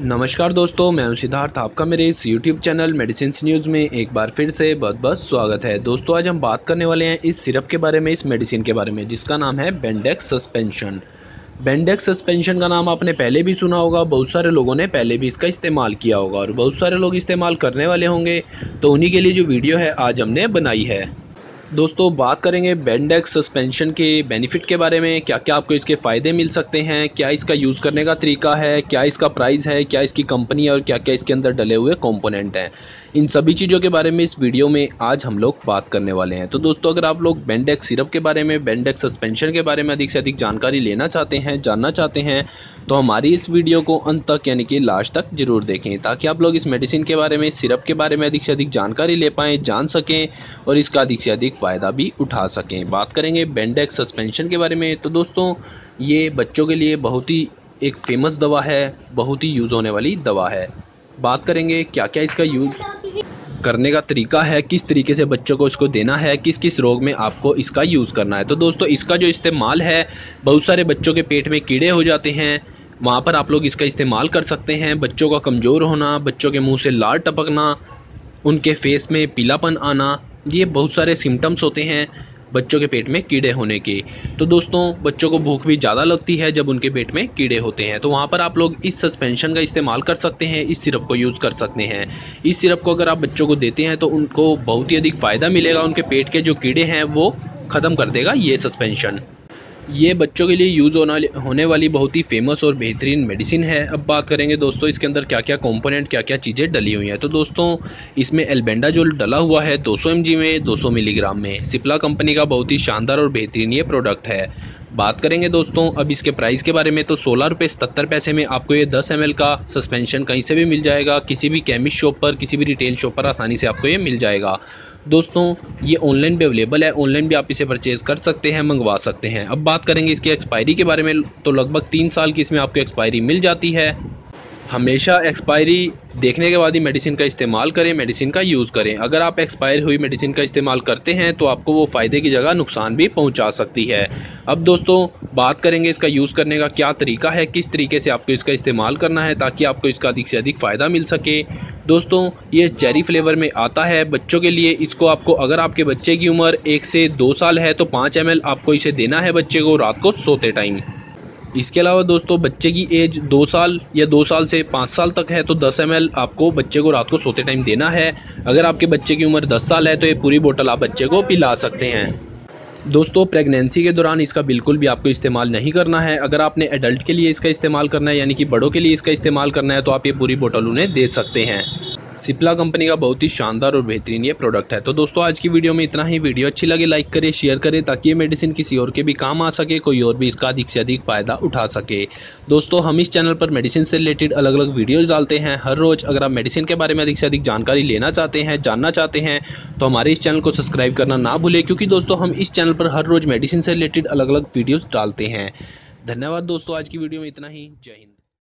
नमस्कार दोस्तों, मैं हूँ सिद्धार्थ। आपका मेरे इस YouTube चैनल मेडिसिन न्यूज़ में एक बार फिर से बहुत बहुत स्वागत है। दोस्तों, आज हम बात करने वाले हैं इस सिरप के बारे में, इस मेडिसिन के बारे में, जिसका नाम है बेंडेक्स सस्पेंशन बेंडेक्स सस्पेंशन का नाम आपने पहले भी सुना होगा, बहुत सारे लोगों ने पहले भी इसका इस्तेमाल किया होगा। और बहुत सारे लोग इस्तेमाल करने वाले होंगे तो उन्हीं के लिए जो वीडियो है, आज हमने बनाई है। दोस्तों, बात करेंगे बेंडेक्स सस्पेंशन के बेनिफिट के बारे में। क्या क्या आपको इसके फ़ायदे मिल सकते हैं? क्या इसका यूज़ करने का तरीका है? क्या इसका प्राइस है? क्या इसकी कंपनी है? और क्या क्या इसके अंदर डले हुए कंपोनेंट हैं? इन सभी चीज़ों के बारे में इस वीडियो में आज हम लोग बात करने वाले हैं। तो दोस्तों, अगर आप लोग बेंडेक्स सिरप के बारे में बेंडेक्स सस्पेंशन के बारे में अधिक से अधिक जानकारी लेना चाहते हैं, जानना चाहते हैं तो हमारी इस वीडियो को अंत तक, यानी कि लास्ट तक ज़रूर देखें, ताकि आप लोग इस मेडिसिन के बारे में सिरप के बारे में अधिक से अधिक जानकारी ले पाएँ, जान सकें, और इसका अधिक से अधिक फ़ायदा भी उठा सकें। बात करेंगे बेंडेक्स सस्पेंशन के बारे में तो दोस्तों, ये बच्चों के लिए बहुत ही एक फ़ेमस दवा है, बहुत ही यूज़ होने वाली दवा है। बात करेंगे क्या क्या इसका यूज़ करने का तरीका है, किस तरीके से बच्चों को इसको देना है किस किस रोग में आपको इसका यूज़ करना है। तो दोस्तों, इसका जो इस्तेमाल है, बहुत सारे बच्चों के पेट में कीड़े हो जाते हैं, वहाँ पर आप लोग इसका इस्तेमाल कर सकते हैं। बच्चों का कमज़ोर होना, बच्चों के मुँह से लार टपकना, उनके फेस में पीलापन आना ये बहुत सारे सिम्टम्स होते हैं बच्चों के पेट में कीड़े होने के। तो दोस्तों, बच्चों को भूख भी ज़्यादा लगती है जब उनके पेट में कीड़े होते हैं। तो वहाँ पर आप लोग इस सस्पेंशन का इस्तेमाल कर सकते हैं, इस सिरप को यूज़ कर सकते हैं। इस सिरप को अगर आप बच्चों को देते हैं तो उनको बहुत ही अधिक फ़ायदा मिलेगा। उनके पेट के जो कीड़े हैं, वो ख़त्म कर देगा ये सस्पेंशन ये बच्चों के लिए यूज़ होना होने वाली बहुत ही फ़ेमस और बेहतरीन मेडिसिन है। अब बात करेंगे दोस्तों, इसके अंदर क्या क्या कंपोनेंट क्या क्या चीज़ें डली हुई हैं। तो दोस्तों, इसमें एल्बेंडा जो डला हुआ है 200 एम में 200 मिलीग्राम में। सिप्ला कंपनी का बहुत ही शानदार और बेहतरीन ये प्रोडक्ट है। बात करेंगे दोस्तों, अब इसके प्राइस के बारे में तो सोलह रुपये सत्तर पैसे में आपको ये दस एम का सस्पेंशन कहीं से भी मिल जाएगा। किसी भी केमिस्ट शॉप पर, किसी भी रिटेल शॉप पर आसानी से आपको ये मिल जाएगा। दोस्तों, ये ऑनलाइन भी अवेलेबल है ऑनलाइन भी आप इसे परचेज़ कर सकते हैं, मंगवा सकते हैं। अब बात करेंगे इसकी एक्सपायरी के बारे में तो लगभग तीन साल की इसमें आपको एक्सपायरी मिल जाती है। हमेशा एक्सपायरी देखने के बाद ही मेडिसिन का इस्तेमाल करें मेडिसिन का यूज़ करें। अगर आप एक्सपायर हुई मेडिसिन का इस्तेमाल करते हैं तो आपको वो फ़ायदे की जगह नुकसान भी पहुँचा सकती है। अब दोस्तों, बात करेंगे इसका यूज़ करने का क्या तरीका है, किस तरीके से आपको इसका इस्तेमाल करना है, ताकि आपको इसका अधिक से अधिक फ़ायदा मिल सके। दोस्तों, ये चेरी फ्लेवर में आता है। बच्चों के लिए इसको आपको, अगर आपके बच्चे की उम्र एक से दो साल है तो पाँच एम आपको इसे देना है बच्चे को रात को सोते टाइम। इसके अलावा दोस्तों, बच्चे की एज दो साल या दो साल से पाँच साल तक है तो दस एम आपको बच्चे को रात को सोते टाइम देना है। अगर आपके बच्चे की उम्र दस साल है तो ये पूरी बोतल आप बच्चे को पिला सकते हैं। दोस्तों प्रेगनेंसी के दौरान इसका बिल्कुल भी आपको इस्तेमाल नहीं करना है। अगर आपने एडल्ट के लिए इसका इस्तेमाल करना है, यानी कि बड़ों के लिए इसका इस्तेमाल करना है तो आप ये पूरी बोतल उन्हें दे सकते हैं। सिप्ला कंपनी का बहुत ही शानदार और बेहतरीन ये प्रोडक्ट है। तो दोस्तों, आज की वीडियो में इतना ही। वीडियो अच्छी लगे लाइक करें शेयर करें, ताकि ये मेडिसिन किसी और के भी काम आ सके, कोई और भी इसका अधिक से अधिक फ़ायदा उठा सके। दोस्तों, हम इस चैनल पर मेडिसिन से रिलेटेड अलग अलग वीडियोज़ डालते हैं। हर रोज़ अगर आप मेडिसिन के बारे में अधिक से अधिक जानकारी लेना चाहते हैं, जानना चाहते हैं तो हमारे इस चैनल को सब्सक्राइब करना ना भूलें, क्योंकि दोस्तों, हम इस चैनल पर हर रोज़ मेडिसिन से रिलेटेड अलग अलग वीडियोज़ डालते हैं। धन्यवाद दोस्तों, आज की वीडियो में इतना ही। जय हिंद।